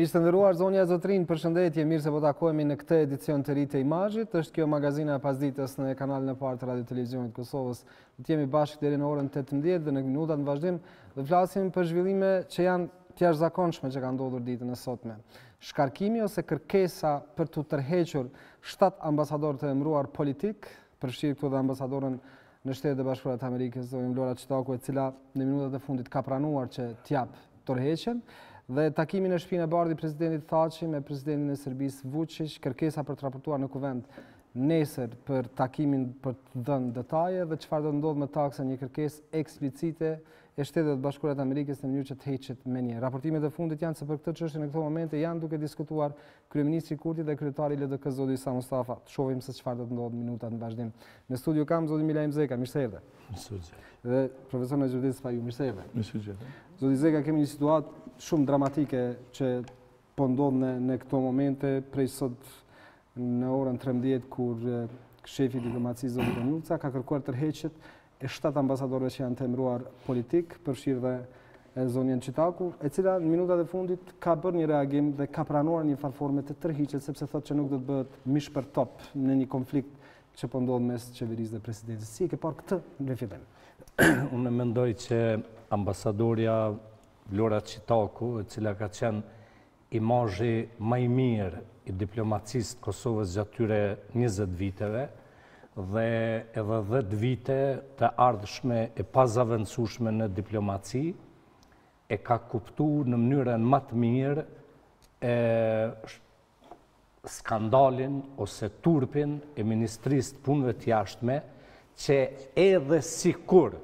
Mirë të nderuar zonja e zotërinj, përshëndetje, mirë se po takohemi në këtë edicion të ri të Imazhit, është kjo magazina e pasdites në kanalin e parë të Radio Televizionit Kosovës Do të jemi bashkë deri në orën tetëmbëdhjetë dhe në minutat në vazhdim do të flasim për zhvillime që janë të jashtëzakonshme që kanë ndodhur ditën e sotme. Shkarkimi ose kërkesa për t'u tërhequr shtatë ambasadorë të emëruar politik, përfshirë këtu dhe ambasadoren në Shtetet e Bashkuara të Amerikës, zonjën Vlora Çitaku, e cila në minutat e fundit ka pranuar që të japë dorëheqjen dhe takimi në Shpinë e Bardhë i presidentit Thaçi me presidentin e Serbisë Vuçiq, kërkesa për të raportuar në Kuvend nesër për takimin për të dhënë detaje dhe çfarë do të ndodhë me taksën, një kërkesë eksplicite e Shteteve të Bashkuara të Amerikës në mënyrë që të heqet menjëherë. Raportimet e fundit janë se për këtë çështje në këto momente janë duke diskutuar kryeministri Kurti dhe kryetari i LDK-së zoti Isa Mustafa. Të shohim se çfarë do të ndodhë minutat në vazhdim. Në studio kam zotin Milaim Zeka, mirë se erdhe. Dhe profesor Nexhmedin Spahiu, mirë se erdhe. Zoti Zeka, kemi një situatë shumë dramatike që Po ndodh në, në këto momente, prej sot në orën 13, kur shefi i diplomacisë zoti Konjufca ka kërkuar tërheqjet e 7 ambasadorëve që janë të emëruar politik, përfshirë dhe zonjën Çitaku, e cila në minutat e fundit ka bërë një reagim dhe ka pranuar njëfarë forme të tërhiqet, sepse thotë që nuk do të bëhet mish për top në një konflikt që po ndodh mes qeverisë dhe presidencës. Si e ke parë këtë në fillim? Unë mendoj që ambasadorja Vlora Çitaku, e cila ka qenë imazhi ma i mirë i diplomacisë të Kosovës gjatë këtyre njëzet viteve dhe edhe dhjetë vite të ardhshme e pazëvendësueshme në diplomaci, e ka kuptu në mënyrën ma të mirë skandalin ose turpin e Ministrisë të Punëve të Jashtme, që edhe sikur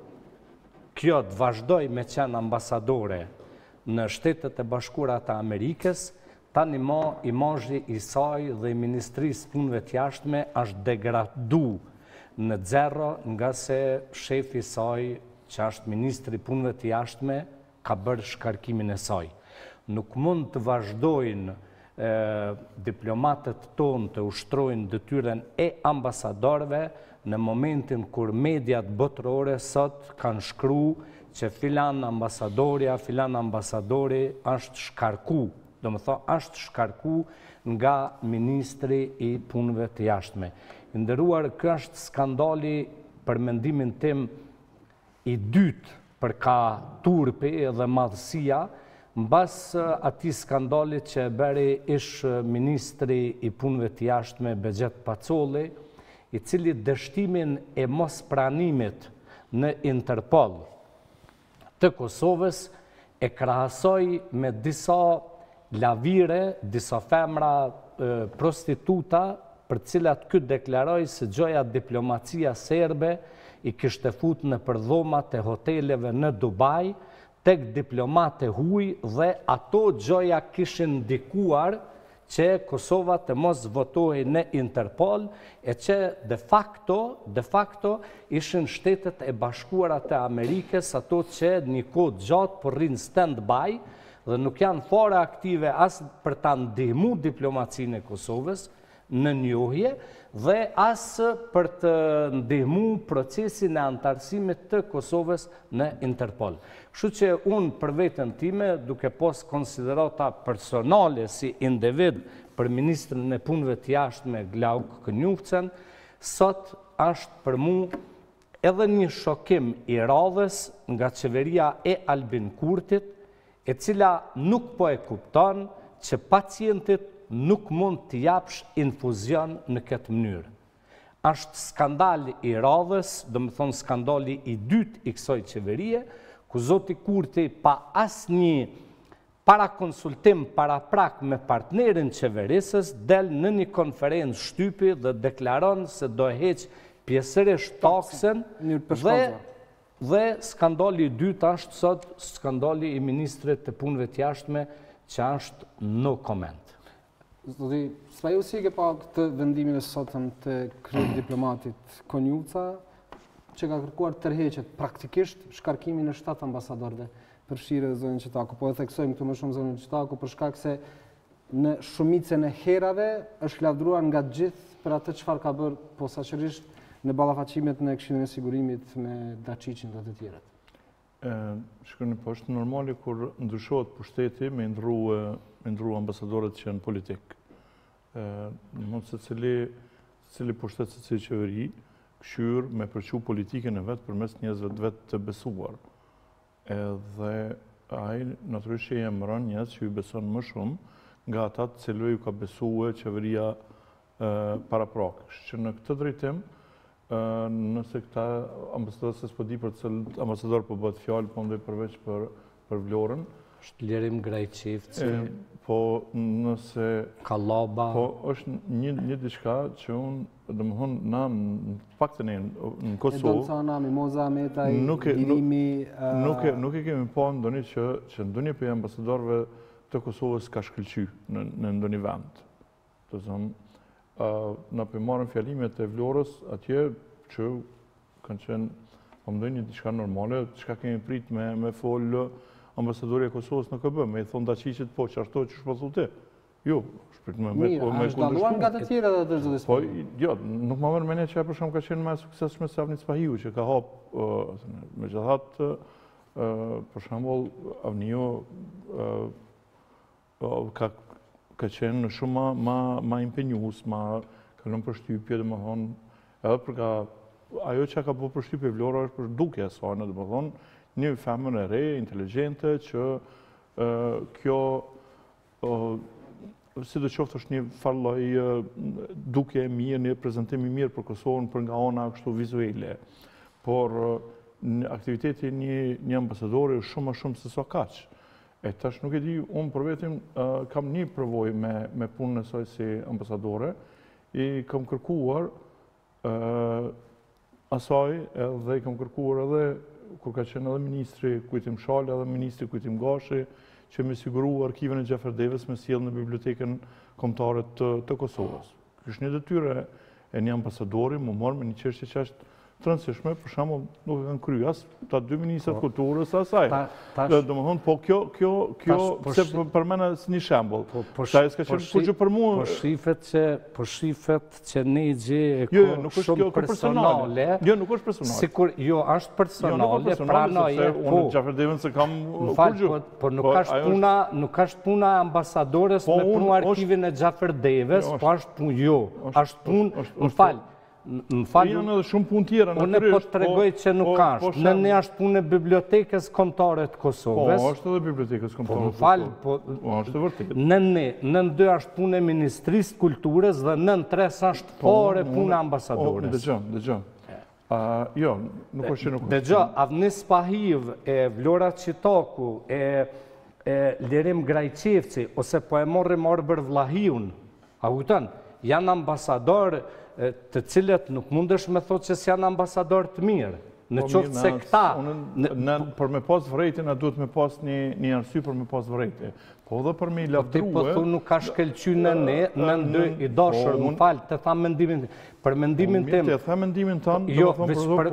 kjo të vazhdojë me qenë ambasadore në Shtetet e Bashkuara të Amerikës, tani ma imazhi i saj dhe i Ministrisë Punëve të Jashtme është degradu në zero ngase shefi i saj që është Ministri i Punëve të Jashtme ka bërë shkarkimin e saj. Nuk mund të vazhdojnë diplomatët tonë të ushtrojnë detyrën e ambasadorëve në momentin kur mediat botërore sot kanë shkru që filan ambasadorja, filan ambasadori është shkarku, domethënë është shkarku nga Ministri i Punëve të Jashtme. I nderuar, ky është skandali për mendimin tim I dytë për ka turpi dhe madhësia, mbas atij skandalit që e bëri ish ministri i Punëve të Jashtme Bexhet Pacolli, i cili dështimin e mospranimit në Interpol të Kosovës E krahasoi me disa lavire, disa femra prostituta, për cilat ky deklaroi se gjoja diplomacia serbe i kishte fut nëpër dhomat e hoteleve në Dubai, tek diplomatët e huaj dhe ato gjoja kishin ndikuar që Kosova të mos votohej në Interpol e që de facto, de facto ishin Shtetet e Bashkuara të Amerikës ato që një kohë gjatë po rrinë stand-by dhe nuk janë fare aktive as për ta ndihmu diplomacinë e Kosovës në njohje dhe as për të ndihmu procesin e anëtarësimit të Kosovës në Interpol. Kështu që unë për veten time, duke pos konsiderata personale si individ për Ministrin e Punëve të Jashtme Glauk Konjufcën, sot është për mu edhe një shokim i radhës nga qeveria e Albin Kurtit, e cila nuk po e kupton që pacientit nuk mund të japsh infuzion në këtë mënyrë. Është skandali i radhës, domethonë skandali i dytë i kësoj qeverie, ku zoti Kurti pa asnjë parakonsultim paraprak me partnerin qeverisës, del në një konferencë shtypi dhe deklaron se do e heq pjesërisht taksën dhe dhe skandali i dytë është sot skandali i ministrit të punëve të jashtme që është no comment. Zoti Spahiu, si e ke pa këtë vendimin e sotëm të kryediplomatit Konjufca, që ka kërkuar tërheqjen praktikisht shkarkimin e shtatë ambasadorve, përfshirë dhe zonjën Çitaku. Po e theksojmë këtu më shumë zonjën Çitaku, për shkak se në shumicën e herave është lavdruar nga të gjithë për atë çfarë ka bërë posaçërisht në ballafaqimet në Këshillin e Sigurimit me Daçiqin dhe të tjerët. Shikoni, po është normale kur ndryshohet pushteti me ndru ambasadorët që janë politikë. Domethënë secili, cili pushtet secila qeveri, kqyr me përçu politikën e vet përmes njerëzve të vet të besuar. Edhe ai, natyrisht që emëron njerëz që u beson më shumë, nga ata të cilëve ju ka besue qeveria paraprakë. Kështu që në këtë drejtim, nëse këta ambasadorë, se s'po di për cilët ambasadorë po bëhet fjalë, po mendoj përveç për për Vlorën. Është Lirim Greiçevci. Po nëse... Kalaba. Po është një, një diçka që unë, domethënë, na në fakt në, në Kosovë... Edon Cana, Mimoza Ahmetaj, Lirimi... Nuk e, nuk e kemi pa ndonji që, që ndonji prej ambasadorëve të Kosovës ka shkëllqy në, në ndonji vend. Të zëmë, në po i marrim fjalimet e Vlorës atje që kanë qenë, po mendoj një diçka normale, çka kemi prit me, me folë ambasadori e Kosovës në OKB, me i thanë Daçiqit, po qashtu qysh po thu ti. Jo, është prit me me po me kundërshtu. nga të tjere dhe të gjithë dispo. Po, jo, nuk ma merr mendja që për shembull ka qenë ma e suksesshme se Avni Spahiu që ka hapë, megjithatë, për shembull, Avni jo, Ka ka qenë shumë ma, ma, ma impenjus, ma ka lënë përshtypje, domethënë, edhe për ka, ajo që ka bërë përshtypje Vlora është për dukjen e saj, domethënë, një femër e re, inteligente, që kjo, sidoqoftë është një farlloj dukje e mirë, një prezentim i mirë për Kosovën për nga ana kështu vizuele. Por, aktiviteti i një, një ambasadori është shumë më shumë se sa kaq. E tash nuk e di, unë për veti kam një përvojë me punën e saj si ambasadore, i kam kërkuar asaj edhe i kam kërkuar edhe kur ka qenë edhe ministri Kujtim Shala, edhe ministri Kujtim Gashi, që me siguru arkivën e Xhafer Devës me sjellë në Bibliotekën Kombëtare të Kosovës. Është një detyrë e një ambasadori me u marrë me një çështje që është e rëndësishme, për shembull nuk e kanë kry, as këta dy ministrat po. kulturës, as ajo. Domethënë, po kjo, kjo, kjo, se e përmenda si një shembull. Po, po, ta e s'ka që po që për mua... Po shifet që, po shifet që një gjë e jo, jo, ku shumë personale. Jo, nuk është personale. Sikur, jo, është jo, personale, pranoje po. Unë Xhafer Devën s'e kam kurgjo. Por nuk po, është puna, nuk është puna e ambasadores po, me pru arkivin e Xhafer Devës, jo, po është punë, jo, është punë, më falë, më falë, janë edhe shumë punë tjera, nuk është, unë po të tregoj që nuk po, është, nën një është punë e Bibliotekës Kombëtare të Kosovës, po është edhe Bibliotekës Kombëtare të Kosovës, po më falë, po është e vërtetë, nën, nën dy është punë e Ministrisë të Kulturës dhe nën tre s'është fare punë e ambasadores. Dëgjom, dëgjom, Jo, nuk është që nuk është. Dëgjo, Avni Spahiu, e Vlora Çitaku, e Lirim Greiçevci, ose po e marrim Arbër Vllahiun, a kukëtën, janë ambasador të cilët nuk mundesh me thotë që s'janë ambasador të mirë. Në po qoftë se këta... Për me pas vërejtje, na duhet me pas një arsye për me pas vërejtje. Po dhe për me i lavdërue... Po ti po thu nuk ka shkelqy në... në... i dashur, më fal, të thashë mendimin tim. Për mendimin tim... Mirë, të thashë mendimin tim, të jo, më thamë për...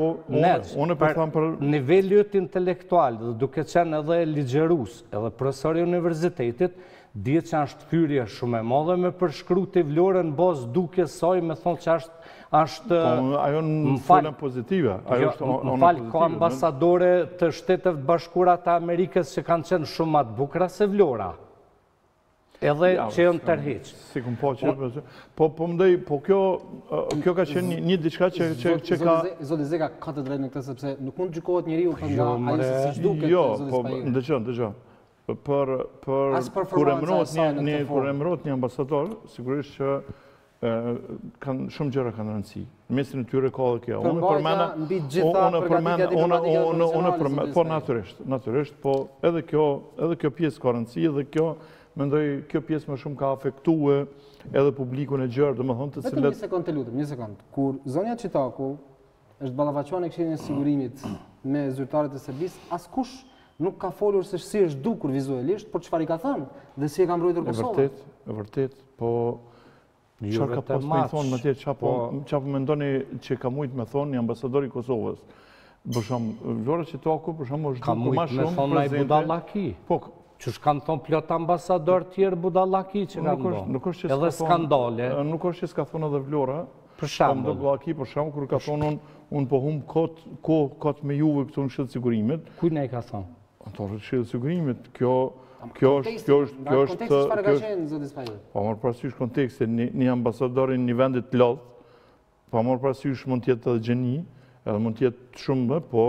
Unë për thamë për... Nivelit intelektual, dhe duke qenë edhe ligjërues, edhe profesor i universitetit, dihet që është thyrje shumë e madhe me e përshkru ti Vlorën në bazë dukjes saj me thonë që është është... Po, ajo në anën pozitive. Jo, më fal, ka ambasadore të Shteteve të Bashkuara të Amerikës që kanë qenë shumë ma të bukura se Vlora. Edhe që janë tërheqë. Si këmë po që... Po, po, po më dhej, po kjo... Kjo ka qenë një diçka që ka... Zoti Zeka, ka të drejtë në këtë, sepse nuk mund të gjykohet njeriu për nga... Jo, po, dëgjo, dëgjo. Por kur emërohet një ambasador, sigurisht që shumë gjëra kanë rëndësi. Në mesin e tyre ka dhe kjo. Unë përmena, unë përmena, unë përmena, unë përmena, po natyrisht, natyrisht, po edhe kjo, edhe kjo pjesë ka rëndësi, edhe kjo, mendoj, kjo pjesë më shumë ka afektu edhe publikun e gjerë, domethënë të cilët... Vetëm një sekondë të lutem, një sekondë. Kur zonja Çitaku Është ballafaquar në Këshillin e Sigurimit me zyrtarët e Serbisë, askush nuk ka folur se si është dukur vizualisht, por çfarë i ka thënë dhe si e ka mbrojtur Kosovën. E vërtetë, e vërtetë, po jo çfarë ka pas me thonë tjetër, çfarë po, po- çfarë po mendoni që ka mujt me thonë një ambasador i Kosovës? Për shembull Vlora Çitaku për shembull është dukur më shumë thonë një budallaki. Po qysh kanë thonë plot ambasadorë tjerë budallaki që kanë thonë. Nuk është që skandale. Nuk është që s'ka thonë edhe Vlora, Për shembull. Budallaki, për shembull, kur ka thonë unë, unë po humb kot, ko, kot me juve këtu në Këshill të Sigurimit. Kujt ia ka thonë? Ato të Këshillit të Sigurimit, kjo... Kjo është, kjo është, kjo është... Konteksti çfarë ka qenë, zoti Ismaili? Pa marrë parasysh kontekstin, një ambasadori një vendi të vogël, pa marrë parasysh mund të jetë edhe gjeni, Edhe mund të jetë shumë më, po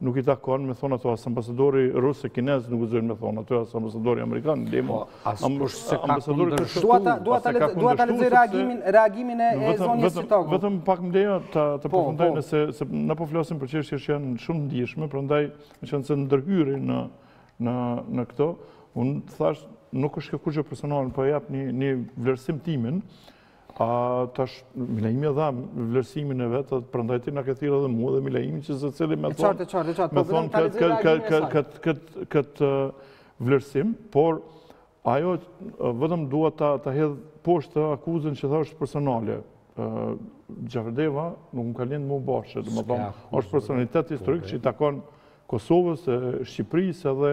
nuk i takon me thonë atë, as ambasadori rus e kinez nuk guxojnë me thonë atë, as ambasadori amerikan, le ma. Po, askush s'e ka kundërshtu, as s'e ka kundërshtu. Dua të lexoj reagimin e zonjës Çitaku. Vetëm pak më lejo të po, po. përfundaj se ne po flasim për çështje që janë shumë të ndjeshme, prandaj në qoftë se ndërhyni në këto, unë thashë nuk është kjo hiç personale, po e jap një vlerësim timin, E tash Milaimi e dha vlerësimin e vet, prandaj ti na ke thirrë edhe mua dhe Milaimin që secili me thonë. Çfarë, çfarë, çfarë, po vetëm tani zotëri këtë këtë këtë këtë vlerësim, por ajo vetëm dua ta ta hedh poshtë akuzën që tha është personale. Xhafer Deva nuk më ka lind me u bashkë, domethënë, është personalitet historik që i takon Kosovës, Shqipërisë edhe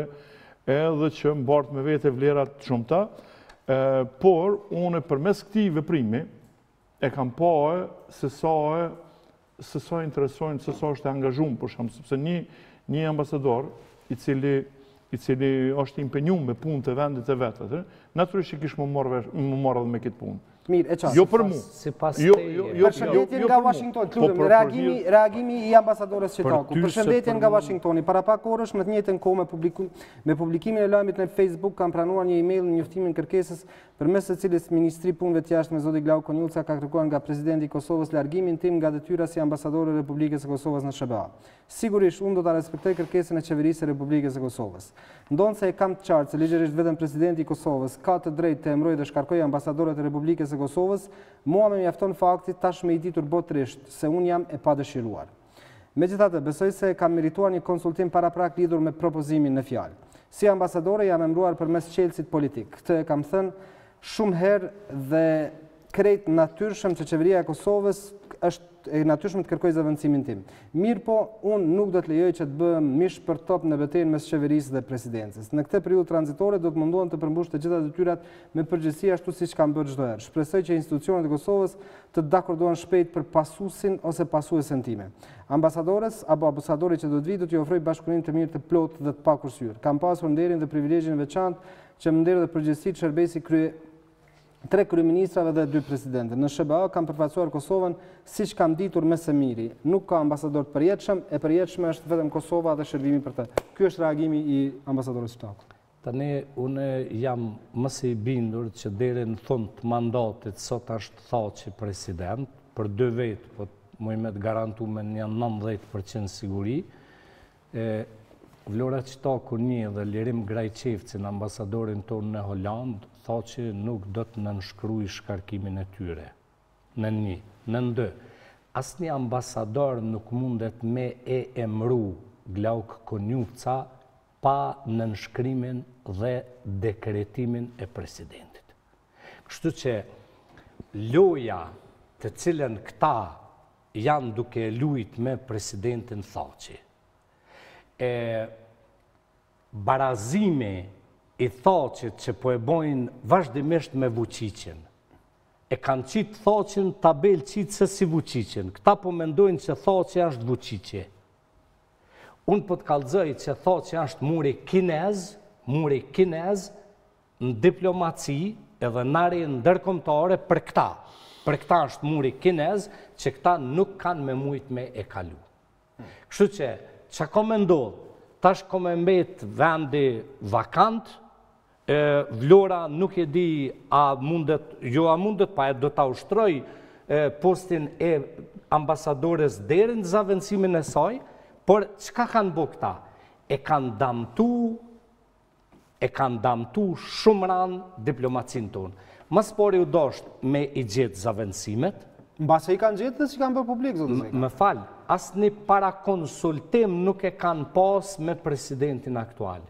edhe që mbart me vete vlera të shumta, por unë përmes këtij veprimi e kam pa se sa e se sa intereson, se sa është e angazhum, për shembull, sepse një, një ambasador i cili i cili është impenjum me punët e vendit të vet, natyrisht që kish m'u marrë, m'u marrë dhe me këtë punë. Mirë, e qartë. Jo për mu. Sipas jo, jo, jo, jo, Përshëndetje jo, nga Washington, të lutem, reagimi, reagimi i ambasadores Çitaku. Përshëndetje nga Washingtoni. Para pak orësh, në të njëjtën kohë me, publiku, me publikimin e lajmit në Facebook, kam pranuar një e-mail me njoftimin e kërkesës, përmes së cilës Ministri i Punëve të Jashtme zoti Glauk Konjufca ka kërkuar nga Presidenti i Kosovës largimin tim nga detyra si ambasadore e Republikës së Kosovës në SHBA. Sigurisht, unë do ta respektoj kërkesën e Qeverisë së Republikës së Kosovës. Ndonëse e kam të qartë se ligjërisht vetëm Presidenti i Kosovës ka të drejtë të emërojë dhe shkarkojë ambasadorët e Republikës së Kosovës, mua më mjafton fakti tashmë i ditur botërisht se unë jam e padëshiruar. Megjithatë, besoj se kam merituar një konsultim paraprak lidhur me propozimin në fjalë. Si ambasadore jam emëruar përmes çelësit politik. Këtë e kam thënë shumë herë dhe krejt natyrshëm që qeveria e Kosovës është e natyrshme të kërkojë zëvendësimin tim. Mirëpo, unë nuk do të lejoj që të bëhem mish për top në betejën mes qeverisë dhe presidencës. Në këtë periudhë tranzitore do të mundohem të përmbush të gjitha detyrat me përgjegjësi ashtu siç kam bërë çdoherë. Shpresoj që institucionet e Kosovës të dakordohen shpejt për pasusin ose pasuesen time. Ambasadores apo ambasadorit që do të vijë do t'i ofroj bashkëpunim të mirë të plotë dhe të pakursyer. Kam pasur nderin dhe privilegjin e veçantë që me nder dhe përgjegjësi të shërbej si krye tre kryeministrave dhe dy presidentëve. Në SHBA kam përfaqësuar Kosovën siç kam ditur më së miri. Nuk ka ambasador të përjetshëm, e përjetshme është vetëm Kosova dhe shërbimi për të. Ky është reagimi i ambasadores Çitaku. Tani unë jam më se i bindur që deri në fund të mandatit sot është Thaçi president, për dy vetë po të muj me të garantu me nja nëntëdhjetë për qind siguri, E Vlora Çitakun dhe Lirim Greiçevcin ambasadorin tonë në Holandë, Thaçi nuk do të nënshkruajë shkarkimin e tyre. Në një. Në dy. Asnjë ambasador nuk mundet me e emru Glauk Konjufca pa nënshkrimin dhe dekretimin e presidentit. Kështu që loja të cilën këta Janë duke lujt me presidentin Thaçi. E barazimi i Thaçit që po e bojnë vazhdimisht me Vuçiqin. E kanë qitë Thaçin tabelë qitëse si Vuçiqin. Këta po mendojnë që Thaçi është Vuçiqi. Unë po të kallzoj që Thaçi është muri kinez, muri kinez, në diplomaci edhe në arenë ndërkombëtare për këta. Për këta është muri kinez që këta nuk kanë me mujt me e kalu. Kështu që, çka ka me ndodhë, tash ka me mbet vendi vakant, Vlora nuk e di a mundet, jo a mundet, po ajo do ta ushtrojë postin e ambasadores deri në zavendësimin e saj, por çka kanë bo këta? E kanë damtu e kanë damtu shumë randë diplomacinë tonë. Ma s'pari u dasht me i gjetë zavendësimin. Mbase i kanë gjetë dhe s'i kanë bërë publik, zoti Zeka. Më fal, asnjë parakonsultim nuk e kanë pasë me presidentin aktual.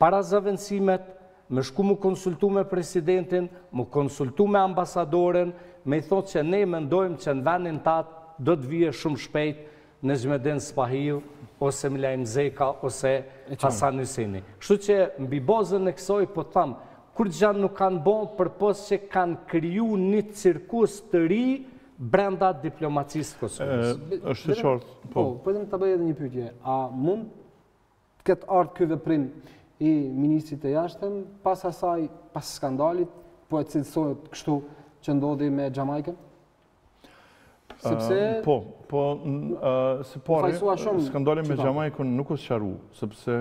Para zavendësimit, me shku m'u konsultu me presidentin, m'u konsultu me ambasadoren, me i thanë që ne mendojmë që në vendin tand do të vijë shumë shpejt Nexhmedin Spahiu, ose Milaim Zeka, ose Hasan Hyseni. Kështu që mbi bazën e kësaj po të tham, kurrgja nuk kanë bo përpos që kanë kriju një cirkus të ri brenda diplomacisë së Kosovës. Është e qartë. Po, po të bëj edhe një pyetje. A mund të ketë ardhë ky veprim i ministrit të jashtëm, pas asaj, pas skandalit, po e cilësojmë kështu që ndodhi me Xhamajkën? Sepse... Po, po, së pari, skandali me Xhamajkën nuk është sqaru, sepse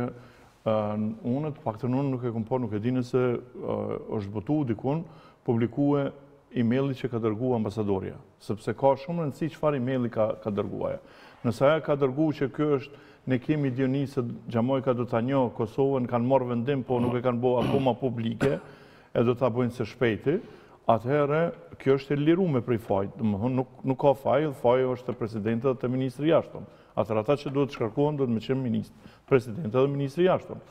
unë të paktën unë nuk e kom pa, nuk e di nëse është botu dikun, publiku e-maili që ka dërgu ambasadorja, sepse ka shumë rëndësi çfarë e-maili ka dërgu ajo. Nëse ajo ka dërgu që kjo është ne kemi dijeni se Xhamajka do ta njohë Kosovën, kanë marrë vendim, po nuk e kanë bo akoma publike, e do ta bëjnë së shpejti, atëherë kjo është e lirume prej fajit, domethënë nuk ka faj, faji është te presidenti dhe te ministri i jashtëm. Atëherë ata që duhet të shkarkohen duhet me qenë ministri, presidenti dhe ministri i jashtëm.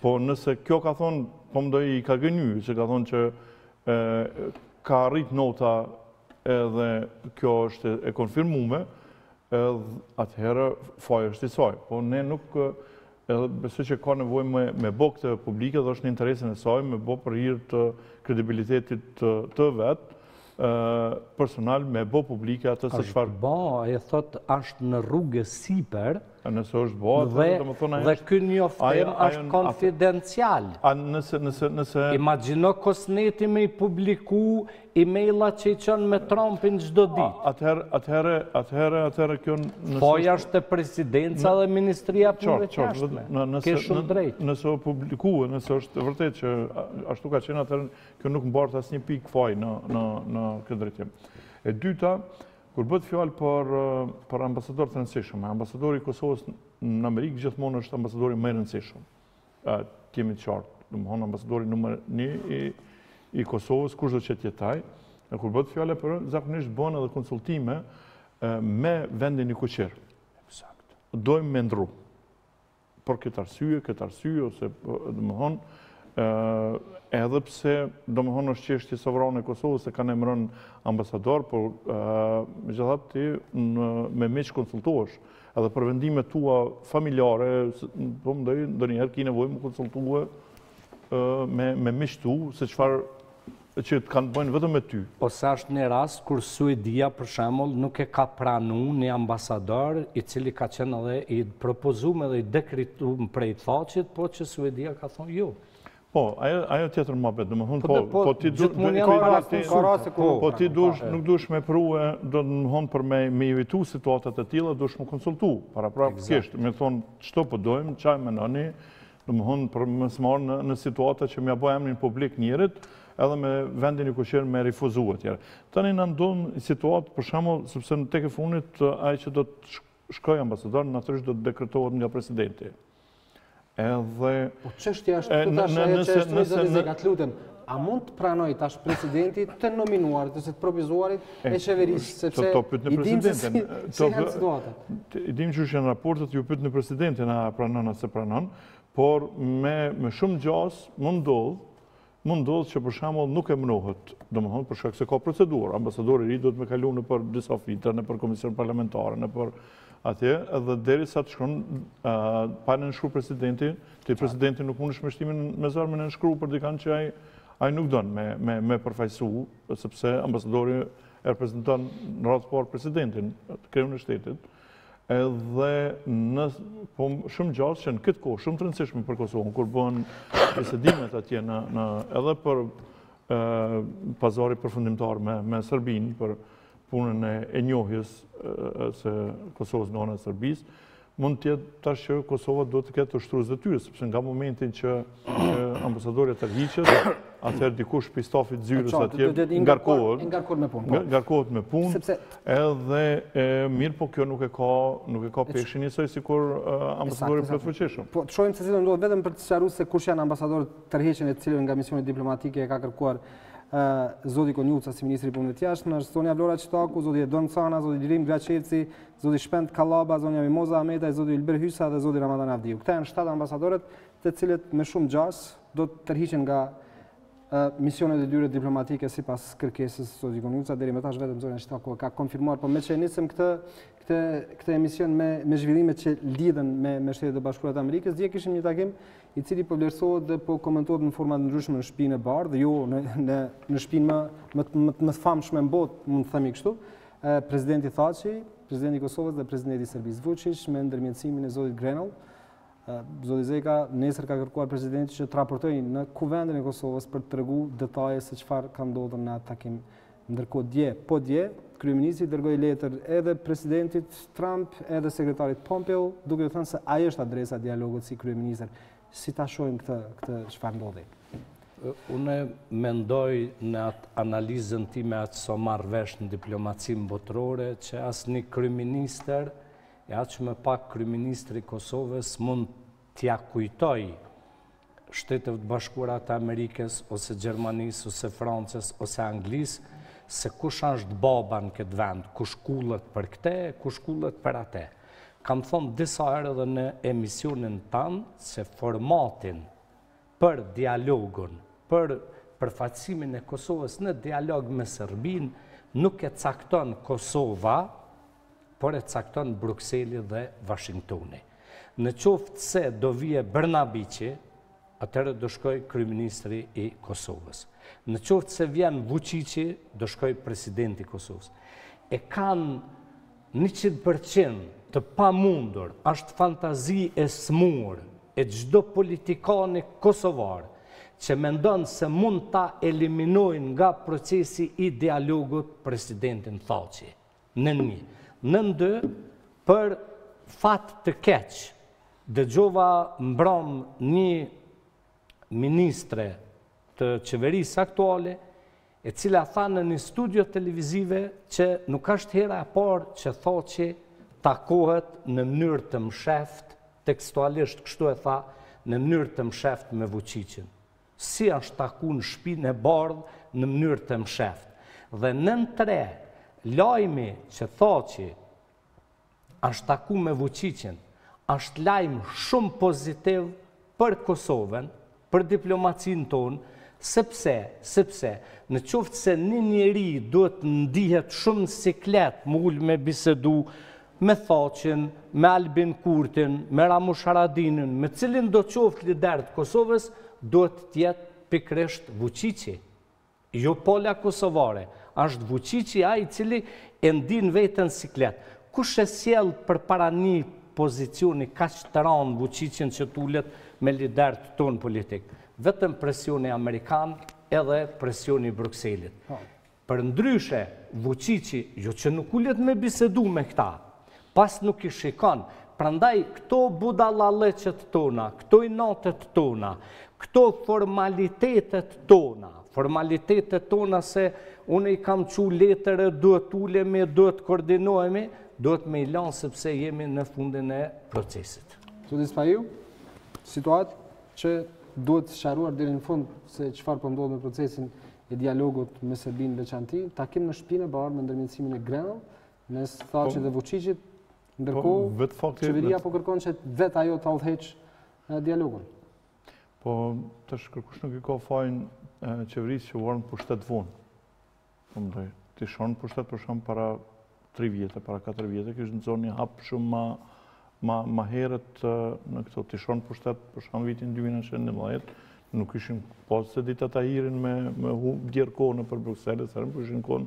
Po nëse kjo ka thonë, po mdo i ka gënjy, që ka thonë që ka arrit nota edhe kjo është e konfirmume, atëherë faji është i saj. Po ne nuk Edhe besoj që ka nevojë me bo këtë publike dhe është në interesin e saj me bo për hir të kredibilitetit të vet personal me bo publike atë se çfarë është bë, ajo thotë është në rrugë sipër. Nëse është bo, domethënë. Dhe ky njoftim është konfidencial. A nëse nëse nëse Imagjino Kosneti me i publiku Emailat që i çon me Trumpin çdo ditë. Atëherë, atëherë, atëherë, atëherë kjo nëse... Faji është te presidenca dhe ministria e punëve të jashtme. Ke shumë të drejtë. Nëse u publiku, nëse është e vërtetë që ashtu ka qenë, atëherë kjo nuk mbartë asnjë pikë faj në këtë drejtim. E dyta, kur bëhet fjalë për, për ambasadorë të rëndësishëm, ambasadori i Kosovës në Amerikë gjithmonë është ambasadori më i rëndësishëm. Të jemi të qartë, domethënë ambasadori numër një i Kosovës, kushdo që të jetë ai, e kur bëhet fjalë për, zakonisht bëhen edhe konsultime me vendin nikoqir. Dojmë me ndërru, për këtë arsye, këtë arsye, ose domethënë, edhe pse domethënë është çështje sovrane e Kosovës se kënd emëron ambasador, por megjithatë ti me miq konsultohesh, Edhe për vendimet tua familjare, po mendoj, ndonjëherë ki nevojë me u konsultu me miqtë tu, se çfarë që të kanë të bëjnë vetëm me ty. Ose është një rast kur Suedia, për shembull, nuk e ka pranu një ambasador, i cili ka qenë edhe i propozum edhe i dekretum prej Thaçit, po që Suedia ka thonë jo. Jo. Po, ajo tjetër muhabet, domethënë, po, po, po ti dush, po, po, po ti dush, nuk dush me pru e, domethënë për me, me evitu situatat e tilla, dush me konsultu, paraprakisht, me thonë, qeto po dojmë, po ça mendoni, domethënë, për mos me ardh në, në situata që me ia bo emnin publik njerit, edhe me vendin nikoqir me refuzu e tjera. Tani në ndonjë situatë, për shembull, sepse në tek e fundit, ai që do të shkojë ambasador, natyrisht do të dekretohet nga presidenti. Edhe... Po çështja është këtu tash ajo që është rëndë zoti Zeka, të lutem, a mund të pranojë tash presidenti të nominuarit ose të propozuarit e qeverisë, sepse i dimë se si janë situatat. I dimë qysh janë raportet, ju pyetni presidentin a pranon a s'e pranon, por me shumë gjasë mund ndodhë Mund ndodhë që për shembull nuk emnohet, domethënë për shkak se ka procedurë, ambasadori i ri duhet me kalu nëpër disa filtra, nëpër komision parlamentar, nëpër atje, edhe derisa të shkon pa nënshkru presidenti, ti presidentin nuk mundesh me shti me, me zor me nënshkru për dikën që ai ai nuk don me me me përfaqësu, sepse ambasadori e reprezenton në radhë parë presidentin, kreun e shtetit. Edhe në, po shumë gjasë që në këtë kohë, shumë të rëndësishme për Kosovën, kur bëhen bisedimet atje në, në, edhe për e, pazari përfundimtar me, me Sërbinë, për punën e, e njohjes e, së Kosovës nga ana e Sërbisë, mund të jetë tash që Kosova do të ketë ushtrues detyre, sepse nga momentin që që ambasadorja tërhiqet, atëherë dikush prej stafit zyrës atje ngarkohet, po. ngarkohet me punë, edhe mirëpo kjo nuk e ka, nuk e ka peshën njësoj sikur ambasadori plotfuqishëm. Po të shohim se si do të ndodhë vetëm për të sqaru se kush janë ambasadorët tërheqjen e të cilëve nga misionet diplomatike e ka kërkuar zoti Konjufca si ministër i Punëve të Jashtme, zonja Vlora Çitaku, zoti Edon Cana, zoti Lirim Greiçevci, zoti Shpend Kallaba, zonja Mimoza Ahmetaj, zoti Ylber Hysa dhe zoti Ramadan Avdiu. Këta janë shtatë ambasadorët të cilët me shumë gjasa do të tërhiqen nga misionet e tyre diplomatike sipas kërkesës së zotit Konjufca, deri më tash vetëm zonja Çitaku e ka konfirmuar, po meqë e nisëm këtë, këtë, këtë emision me, me zhvillimet që lidhen me, me Shtetet e Bashkuara të Amerikës, dje kishim një takim i cili po vlerësohet dhe po komentohet në forma të ndryshme në Shpinë e Bardhë, jo në, në, në shpinë më, më, më, më të famshme në botë, mund të themi kështu, presidenti Thaçi, presidenti i Kosovës dhe presidenti i Serbisë Vuçiq me ndërmjetësimin e zotit Grenell, Zoti Zeka, nesër ka kërkuar presidenti që të raportojë në Kuvendin e Kosovës për të tregu detaje se çfarë ka ndodhur në atë takim. Ndërkohë dje, po dje, kryeministri dërgoi letër edhe presidentit Trump, edhe sekretarit Pompeo, duke u thënë se ai është adresa e dialogut si kryeministër. Si ta shohim këtë këtë çfarë ndodhi? Unë mendoj në atë analizën time aq sa marr vesh në diplomacinë botërore, që asnjë kryeministër e aq më pak kryeministri i Kosovës mund t'ia kujtojë Shteteve të Bashkuara të Amerikës ose Gjermanisë ose Francës ose Anglisë se kush është baba në këtë vend, kush kullet për këtë e kush kullet për atë. Kam thonë disa herë edhe në emisionin tanë se formatin për dialogun, për përfaqësimin e Kosovës në dialog me Serbinë, nuk e cakton Kosova, por e cakton Brukseli dhe Washingtoni. Në qoftë se do vijë Bërnabiçi, atëherë do shkojë kryeministri i Kosovës. Në qoftë se vjen Vuçiqi, do shkojë presidenti i Kosovës. E kanë 100% të pamundur, asht fantazi e smutë, E çdo politikani kosovar që mendon se mund ta eliminojë nga procesi i dialogut presidentin Thaçi. Nën një. Nën dy, për fat të keq, dëgjova mbramë një ministre të qeverisë aktuale, e cila tha në një studio televizive që nuk është hera e parë që Thaçi takohet në mënyrë të msheft, tekstualisht kështu e tha, në mënyrë të msheft me Vuçiqin. Si është taku në Shpinë e Bardhë në mënyrë të msheft. Dhe nën tre, lajmi që Thaçi asht taku me Vuçiqin, asht lajm shumë pozitiv për Kosoven, për diplomacinë tonë, sepse, sepse, në qoftë se një njeri duhet të ndihet shumë në siklet, me u ulë me bisedu, me Thaçin, me Albin Kurtin, me Ramush Haradinajn, me cilindo qoftë lider të Kosoves, duhet të jetë pikërisht Vuçiqi. Jo pola kosovare, asht Vuçiqi ai i cili e ndin veten siklet. Kush e sjell përpara ni pozicioni kaq të ranë Vuçiqin që t'ulet me lidert tonë politik. Vetëm presioni amerikan edhe presioni i Brukselit. Përndryshe Vuçiqi jo që nuk ulet me bisedu me kta, As nuk i shikon. Prandaj këto budallallëqet tona, këto inatet tona, këto formalitetet tona, formalitetet tona se unë i kam çu letër e duhet të ulemi, duhet të koordinohemi, duhet me i lanë sepse jemi në fundin e procesit. Zoti Spahiu, situatë që duhet sqaruar deri në fund se çfarë po ndodh me procesin e dialogut me Serbinë veçanërisht, takim në shtëpinë e bardhë me ndërmjetësimin e Grenell, Mes Thaçit dhe Vuçiqit, ndërkohë, po, fakti, qeveria po kërkon që vetë ajo të udhëheqë dialogun. Po, tash kërkush nuk i ka fajn qeverisë që u arrit në pushtet vonë. Po mendoj, t'ishin në pushtet për shembull para 3 vjete, para 4 vjete, kështë në zonë një hap shumë ma ma, ma herët në këto t'ishin në pushtet për shembull vitin 2011, nuk ishim pasë se ditë ata hinin me, me humb kohë nëpër Bruksel, sërën për po ishin kohën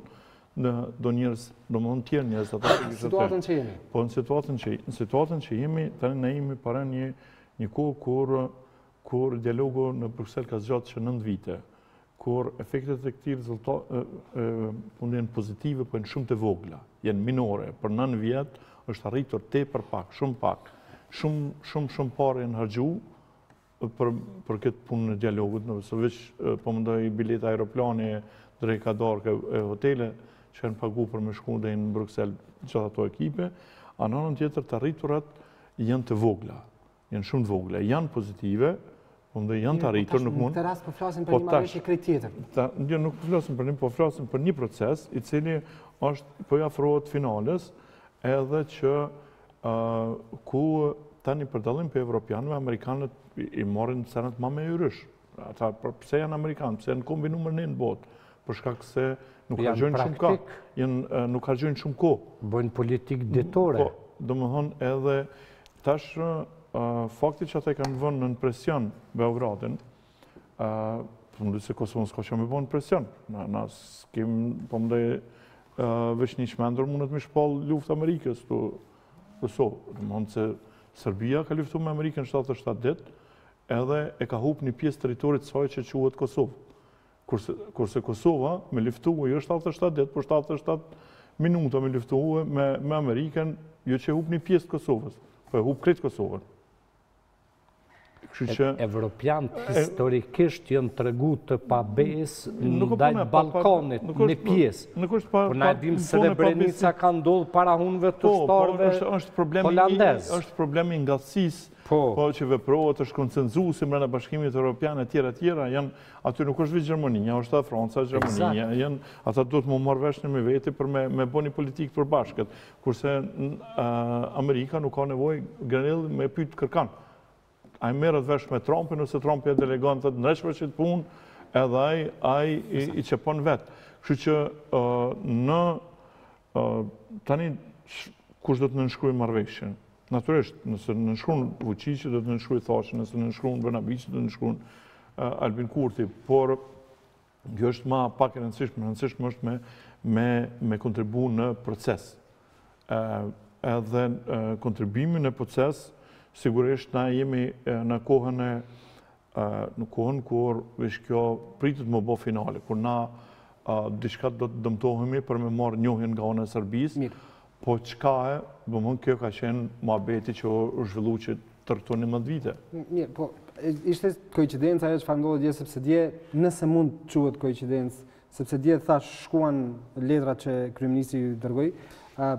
në do njerëz, domethënë tjerë njerëz, ata që kështë të të të Po në situatën që jemi, në situatën që jemi, tani jemi para një, një kohë kur, kur dialogu në Bruksel ka zgjatë që nëntë vite, kur efektet e këtij rezultati janë pozitive, po janë shumë të vogla, janë minore, për nëntë vjet, është arritur tepër pak, shumë pak, shumë, shumë, shumë pare janë harxhu, për për këtë punën e dialogut, nëse veç po mendoj bileta aeroplani drekë, darkë e hotele që janë pagu për me shku deri në Bruksel gjithë ato ekipe, a në anën tjetër të arriturat janë të vogla, janë shumë të vogla, janë pozitive, po mendoj janë të arritura, nuk mund... Në këtë rast po flasim për një marrëveshje krejt tjetër. Ta, jo, nuk po flasim për një, po flasim për një proces i cili është po i afrohet finales, edhe që ku tani për dallim prej evropianëve, amerikanët i marrin senet ma me jyrysh. Ata, jo pse janë amerikanë, pse janë kombi numër një në botë, për shkak se nuk harxhojnë shumë kohë. Nuk harxhojnë shumë kohë. Bëjnë politikë ditore. Po, domethonë edhe, tash, fakti që ata i kanë vënë nën presion Beogradin, Po mendoj se Kosovën s'ka çka me i bo presion. Na s'kim, po mendoj, veç një i çmendur mundet me i shpallë luft Amerikës në Kosovë. Domethonë se Serbia ka luftu me Amerikën 77 dit, edhe e ka hup një pjesë t'territorit t'saj që quhet Kosovë. Kurse Kosova me luftu jo 77 dit, po 77 minuta me luftu me Amerikën, jo që e hup një pjesë të Kosovës, po e hup krejt Kosovën. Evropiantë historikisht janë tregu të pabesë ndaj Ballkanit, në pjesë. Nuk është pabesë. Por na e dimë Srebrenica ka ndodhë para hunve të po, po, ushtarëve holandezë. është problemi i ngadalsisë, po. po që veprohet është konsensusi brenda Bashkimit Europian e tjera tjera, janë, aty nuk është veç Gjermania, është dhe Franca, Gjermania, janë, ata duhet m'u marrë vesh nërmjet veti për me bo një politikë të përbashkët. Kurse Amerika nuk ka nevojë Grenell me pytë kërkan. Ai merret vesh me Trumpin, nëse Trumpi e delegon ti ndreqma qët punë, edhe ai, ai, i qepon vetë. Kështu që në, tani, kush do të nënshkrujë marrëveshjen? Natyrisht, nëse nënshkruan Vuçiqi, do të nënshkruaj Thaçi, nëse nënshkruan Bërnabiq, do të nënshkruan Albin Kurti, por Kjo është ma pak e rëndësishme, e rëndësishme është me, me, me kontribu në proces. E, edhe e, kontribuimi në proces, sigurisht na jemi e, në kohën e, e, në kohën kur veç kjo pritet m'u bo finale, kur na diçka do të dëmtohemi për me marrë njohjen nga ana e Sërbisë, Po çka e, domthon kjo ka qenë muhabeti që u zhvillu qeto njëzet vite. Mirë, po, ishte koincidenca ajo çfarë ndodhi dje, sepse dje, nëse mund të quhet koincidencë, sepse dje thash shkuan letrat që Kryeministri iu dërgoi,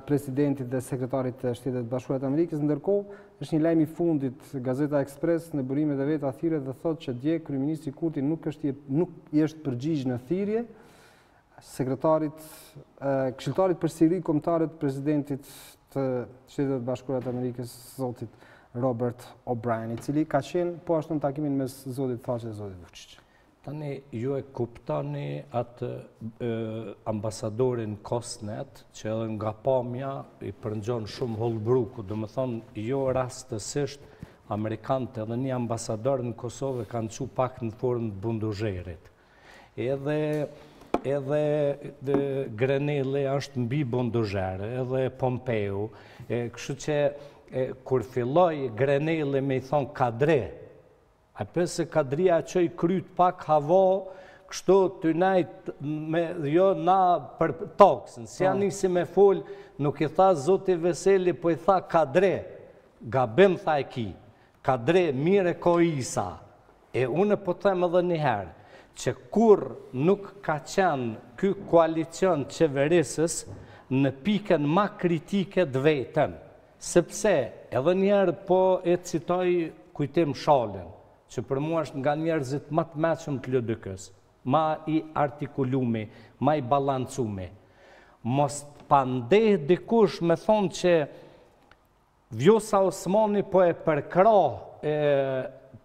presidentit dhe sekretarit të Shteteve t'Bashkuara t' Amerikës, ndërkohë, është një lajm i fundit Gazeta Express në burimet e veta thirret dhe thotë që dje Kryeministri Kurti nuk është, nuk i është përgjigjë në thirrje, sekretarit, këshilltarit për siguri kombëtare të presidentit të Shteteve të Bashkuara të Amerikës, zotit Robert O'Brien, i cili ka qenë po ashtu në takimin mes zotit Thaçi dhe zotit Vuçiç. Tani ju e kuptoni atë ambasadorin Kosnet, që edhe nga pamja i përngjon shumë Holbrukut, domethonë jo rastësisht Amerikanët edhe një ambasador në Kosovë e kanë çu pak në formë të bulduzherit. Edhe edhe Grenelli është mbi bulduzher, edhe Pompeu, kështu që kur filloi Grenelli me i thonë Kadri, apo se Kadria çoi kryt pak hava, kështu te na me jo na për taksën, si janë, po nisi me fol, nuk i tha zoti Veseli, po i tha Kadri, gabim tha e ki, Kadri mirë e ka Isa, e unë po them edhe një herë, që kurrë nuk ka qenë ky koalicion qeverisës në pikën ma kritike të vetën, sepse edhe një herë po e citoj Kujtim Shalën, që për mua është nga njerëzit ma të mençëm të LDK-s, ma i artikulumi, ma i balancumi. Mos të pandeh dikush me thonë që Vjosa Osmani po e përkrah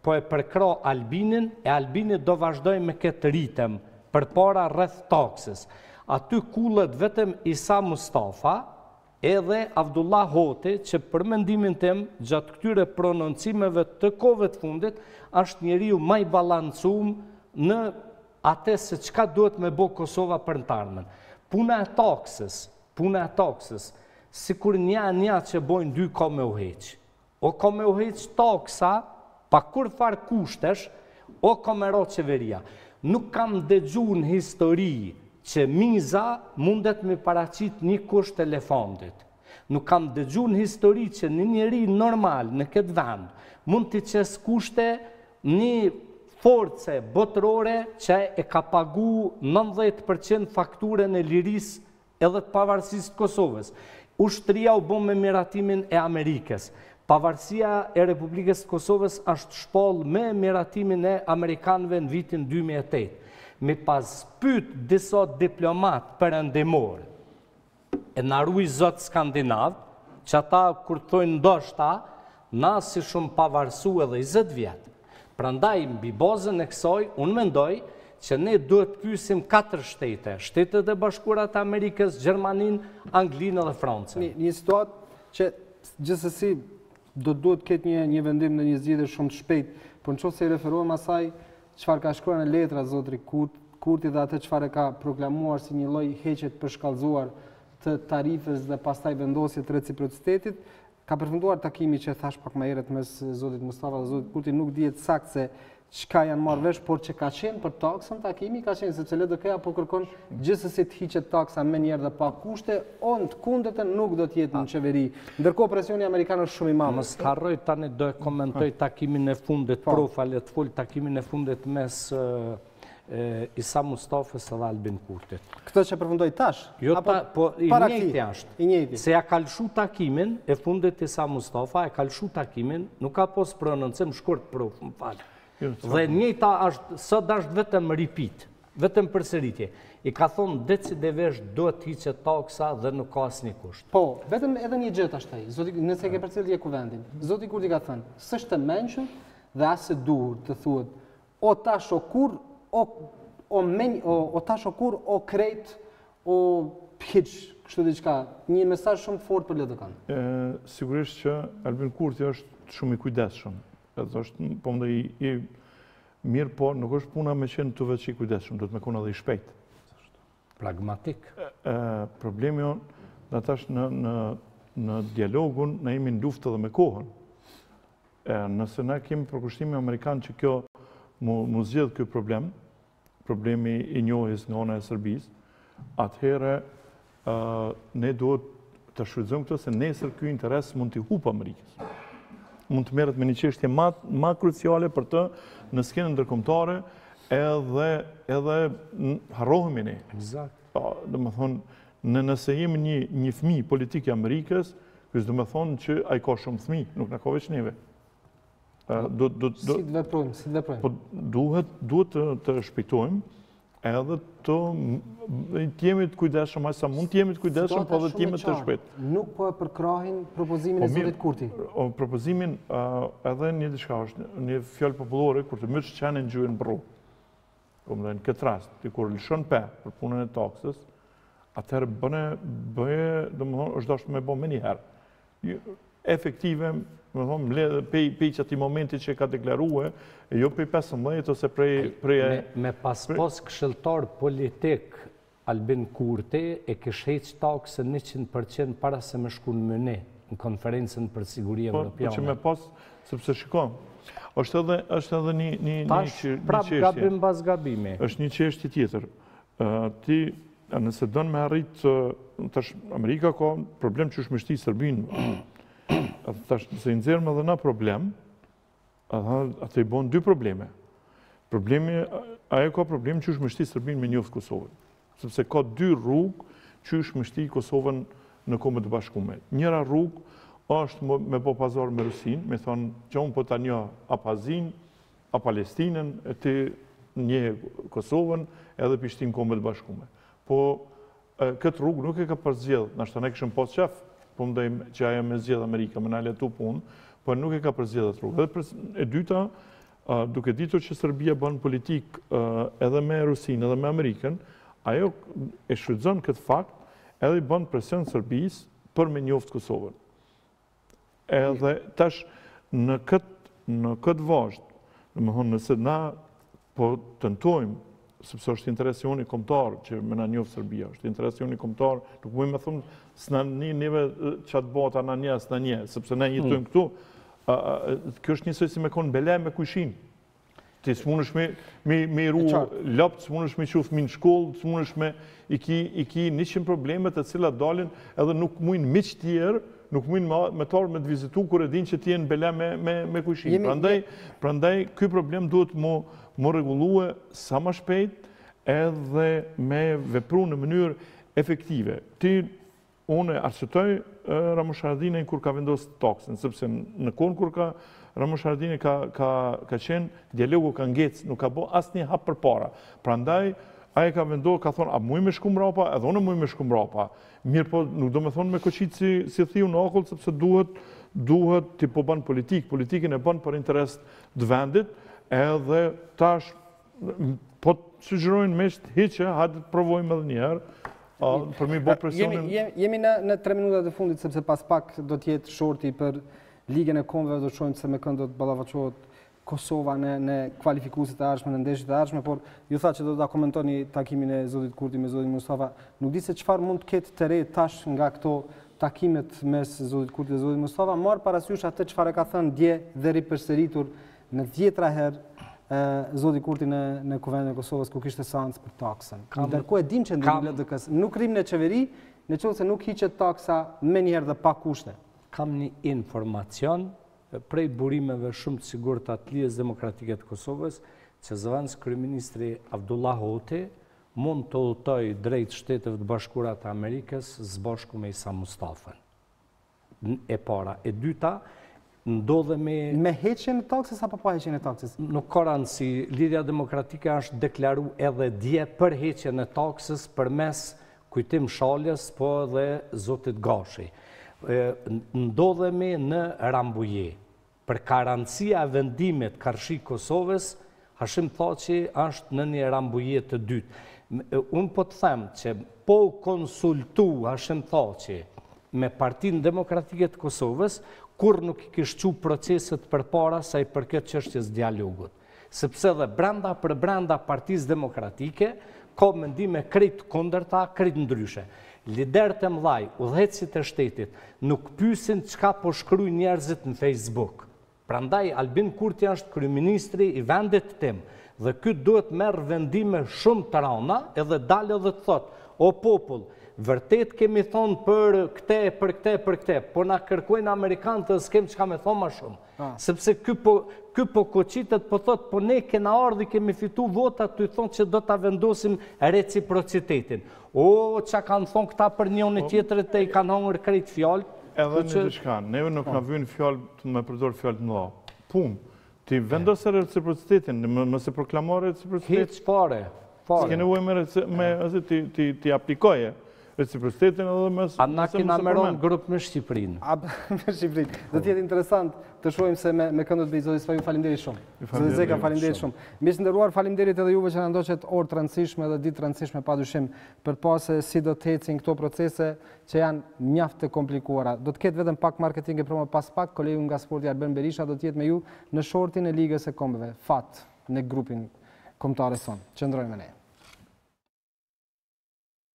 po e përkrah Albinin e Albini do vazhdojë me këtë ritem përpara rreth taksës. Aty kullet vetëm Isa Mustafa edhe Avdullah Hoti që për mendimin tim gjatë këtyre prononcimeve të kohëve të fundit është njeriu ma i balancum në ate se çka duhet me bo Kosova për n'ardhmen. Puna e taksës, Puna e taksës, sikur nja e nja që bojnë dy ka me u heq. O ka me u heq taksa, pa kurrfarë kushtesh, o ka me ra qeveria. Nuk kam dëgju në histori që miza mundet me i paraqit një kusht elefantit. Nuk kam dëgju në histori që një njeri normal në këtë vend mund t'i qes kushte një force botërore që e ka pagu 90% faturën e lirisë Edhe të pavarësisë së Kosovës, ushtria u bo me miratimin e Amerikës. Pavarësia e Republikës së Kosovës është shpall me miratimin e amerikanëve në vitin dy mijë e tetë. Me i pas pyt disa diplomatë perëndimorë, e na ruaj zot skandinavë, që ata kur thojnë ndoshta, Na s'ishum pavarësu edhe njëzet vjet. Prandaj mbi bazën e kësaj unë mendoj që ne duhet të pyesim katër shtete, Shtetet e Bashkuara të Amerikës, Gjermaninë, Anglinë edhe Francën. Një situatë që gjithsesi do të duhet të ketë një një vendim ndonjë zgjidhje shumë të shpejtë, por në qoftë se i referohem asaj çfarë ka shkruar në letër zotri Kurt, Kurti dhe atë çfarë e ka proklamuar si një lloj heqje të përshkallëzuar të tarifës dhe pastaj vendosje të reciprocitetit, Ka përfunduar takimi që thashë pak ma herët mes zotit Mustafa dhe zotit Kurti, nuk dihet saktë se çka janë marrë vesh, por që ka qenë për taksën takimi ka qenë sepse LDK-ja po kërkon gjithsesi të hiqet taksa menjëherë dhe pa kushte, se në të kundërtën nuk do të jetë në qeveri. Ndërkohë presioni amerikan është shumë i madh. Sqaroj tani do e komentoj takimin e fundit, po. Profa le të flet takimin e fundit mes Isa Mustafës dhe Albin Kurtit. Këtë që përfundoi tash? Jo, po i njëjti asht. I njëjtë. Se e ka lëshu takimin e fundit Isa Mustafa, e ka lëshu takimin, nuk ka pas prononcim shkurt profa më fal. Jo, dhe njëjta është, së dashtë vetëm repeat, vetëm përsëritje. I ka thonë, decidivisht, duhet hiqet taksa dhe nuk ka asnjë kusht. Po, vetëm edhe një gjë të shtoj, nëse ke përcjellë edhe kuvendin. Zoti Kurti ka thënë, s'është mençur dhe as e duhur të thuhet, O tash o kurr o o menj o o tash o kurr o krejt o hiç kështu diçka një mesazh shumë të fortë për LDK-n. E sigurisht që Albin Kurti është shumë i kujdesshëm. Edhe është, po, mirë, mirë, po nuk është puna me qenë ti veç i kujdesshëm, duhet me konë edhe i shpejt. Pragmatik. E, e, problemi jonë, edhe tash në, në, në dialogun, na jemi në luftë edhe me kohën. E, nëse na kemi përkushtimin amerikan që kjo m'u zgjidh ky problem, problemi i njohjes nga ana e Sërbisë, atëhere ne duhet ta shfrytëzojmë këtë se nesër ky interes mund t'i hupë Amerikës. Mund të merret me një qeshtje ma kruciale për të në skenë ndërkombëtare edhe harrohemi ne. Exact. Domethonë, Në nëse jemi një, një fëmijë politik i Amerikës, kjo domethonë që ai ka shumë fëmijë, nuk na ka veç neve. Do do do si të veprojmë, si të veprojmë. Po duhet duhet të të shpejtojmë edhe të, të jemi të kujdesshëm sa mund të jemi të kujdesshëm, po edhe të jemi të shpejt. Nuk po e përkrahin propozimin po e zotit Kurti. O propozimin edhe një diçka është, një fjalë popullore kur t'i mshon qenit, gjuja brru. Po mendoj në këtë rast, ti kur lëshon pe për punën e taksës, atëherë bone, bëje, domethonë, është dashtë me bo menjëherë. Efektive, domethonë, mirë edhe pej, pej qatij momenti që e ka deklarue, e jo pej 15 ose prej... prej me, me pas pos këshiltar politik Albin Kurti e kish heq taksën njëqind për qind para se me shku në Mynih, në Konferencën për Siguri Evropiane. Po, po qe me pas, sepse shiko, është edhe, është edhe një, një, një, Tash, një prap gabim pas gabimi. Është një qeshtje tjetër. ti, nëse don me arrit, tash, Amerika ka problem qysh me shti Sërbinë, tash, nëse i nxjerrim edhe na problem, Atë i bon dy probleme. Problemi, ajo ka problem qysh me shti Sërbinë me njoftë Kosovën. Sepse ka dy rrugë qysh me shti Kosovën në Kombe të Bashkume. Njëra rrugë është me bo pazar me Rusinë, me thonë që unë po ta njoh Abhazinë, a Palestinën, e ti njihe Kosovën edhe p'e shtin në Kombe të Bashkume. Po Këtë rrugë nuk e ka përzgjedh, nashta na kishim pas qef, po mendojm që ajo me zgjedh Amerika, me na lehtu punë, po nuk e ka përzgjedh atë rrugë. Edhe e dyta, duke ditur që Serbia bën politikë edhe me Rusinë, edhe me Amerikën, ajo e shfrytëzon këtë fakt edhe i bën presion Serbisë për me njoftë Kosovën. Edhe tash në këtë në këtë vazhdë, domethonë nëse na po tentojmë, sepse është interesi ynë kombëtar që me na njoftë Sërbia, është interesi ynë kombëtar, nuk muj me thonë, s'na nin neve çka bota na njeh, s'na njeh, sepse na jetojmë mm. këtu, kjo është njësoj si me konë bela me kojshinë, Ti s'munësh me, me, me ru lopët, s'munësh me çu fmijën n'shkollë, s'munësh me i ki, i ki 100 problemet e cilat dalin edhe nuk mujnë miqtë tjerë, nuk mujnë me, me t'ardhë me të vizitu kur e din që ti je në bela me, me, me kojshinë. Jemi, prandaj, prandaj, ky problem duhet m'u, m'u rregullue sa ma shpejt edhe me vepru në mënyrë efektive. Ti Unë e arsyetoj Ramush Haradinajn kur ka vendosë taksën, sepse në kohën kur ka Ramush Haradinaj ka, ka, ka qenë, dialogu ka ngecë, nuk ka bo asnjë hap përpara. Prandaj, ai ka vendosë, ka thonë, a muj me shku mrapa, edhe unë muj me shku mrapa. Mirëpo, nuk domethonë me koqitë si, si thiu në akull, sepse duhet, duhet ti po ban politikë. Politikën e ban për interes të vendit, edhe tash Po të sugjerojnë miqtë hiqe, hajt të provojmë edhe njëherë, për me i bo presionin... Jemi në tre minutat e fundit, sepse pas pak do të jetë shorti për Ligën e Kombeve, do të shohim se me kënd do të ballafaqohet Kosova në kualifikueset e ardhshme, në ndeshjet e ardhshme, por ju thatë që do ta komentoni takimin e Zotit Kurti me Zotin Mustafa. Nuk di se çfarë mund të ketë të re tash nga këto takime mes Zotit Kurti dhe Zotit Mustafa, marrë parasysh atë çfarë e ka thënë dje dhe ripërsëritur Në dhjetëra herë zoti Kurti në në Kuvendin e Kosovës ku kishte seancë për taksën. Ndërkohë e dimë qëndrimin e LDK-së, nuk rrimë në qeveri, në qoftë se nuk hiqet taksa menjëherë dhe pa kushte. Kam një informacion prej burimeve shumë të sigurta të Lidhjes Demokratike të Kosovës, që zëvendëskryeministri Avdullah Hoti mund të udhëtojë drejt Shteteve të Bashkuara të Amerikës së bashku me Isa Mustafën. e para. E dyta, ndodhemi... Me heqjen e taksës apo pa heqjen e taksës? Nuk ka rëndësi, Lidhja Demokratike është deklaru edhe dje për heqjen e taksës përmes Kujtim Shalës, po edhe Zotit Gashi. Ndodhemi në Rambuje. Për kah rëndësia e vendimit karshi Kosovës, Hashim Thaçi është në një Rambuje të dytë. Unë po të them që po u konsultu Hashim Thaçi me Partinë Demokratike të Kosovës, kurrë nuk i kish çu proceset përpara sa i përket çështjes dialogut. Sepse edhe brenda për brenda Partisë Demokratike ka mendime krejt të kundërta, krejt ndryshe. Liderët e mëdhaj, udhëheqësit e shtetit, nuk pyesin çka po shkrujn njerëzit në Facebook. Prandaj Albin Kurti është kryeministri i vendit tim dhe ky duhet t'merr vendime shumë të rana, edhe të dalë edhe të thotë, o popull, vërtet kemi thonë për këte, për këte, për këte, po na kërkojnë amerikanët dhe s'kem çka me thonë ma shumë. Sepse ky po ky po koqitet po thotë po ne kena ardh i kemi fitu votat tu thonë që do ta vendosim reciprocitetin. O ça kanë thonë këta për njëri po, tjetrin, i kanë hangër krejt fjalët. Edhe një diçka, neve nuk po na vyn fjalë të me përdor fjalë të mëdha. Pum, ti vendose reciprocitetin, mos e proklamo reciprocitet. Hiç fare. Fare. S'ke nevojë me me, ti ti ti aplikoje. Reciprocitetin edhe mos e, mos e përmend. Grup me Shqipërinë. Me Shqipërinë. Do të jetë interesant të shojmë se me kënd do të bie. Zoti Spahiu falimderit shumë. Zoti Zeka falimderit shumë. Miq të nderuar falimderit edhe juve që na ndoqët, orë të rëndësishme dhe ditë të rëndësishme pa dyshim për të parë se si do të ecin këto procese që janë mjaft të komplikuara. Do të ketë vetëm pak marketing e promo pas pak, kolegu nga sporti, Arben Berisha do të jetë me ju në shortin e Ligës së Kombeve. Fat në grupin e kombëtares sonë. Qëndrojme ne.